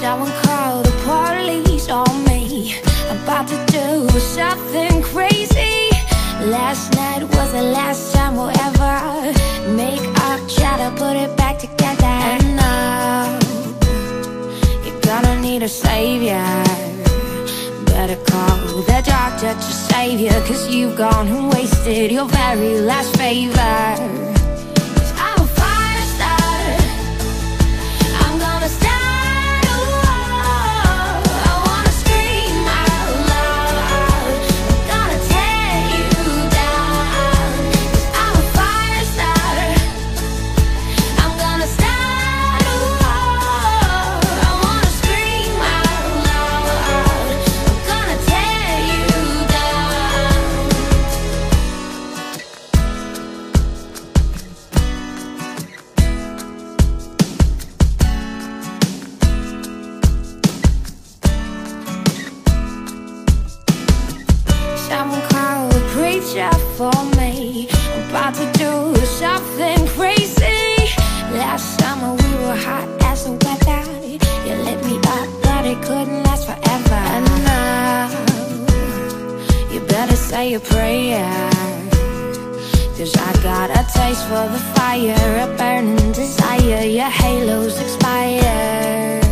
Someone call the police on me. About to do something crazy. Last night was the last time we'll ever Make up, try to put it back together. And now You're gonna need a savior. Better call the doctor to save you Cause you've gone and wasted your very last favor for me. About to do something crazy. Last summer we were hot as the weather You lit me up but it couldn't last forever. And now You better say a prayer. Cause I got a taste for the fire A burning desire. Your halo's expired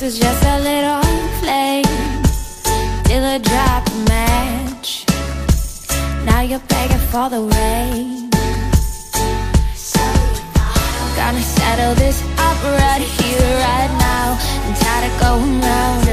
This is just a little flame. Till I drop a match. Now you're begging for the rain. So I'm Gonna settle this up right here, right now. I'm tired of going round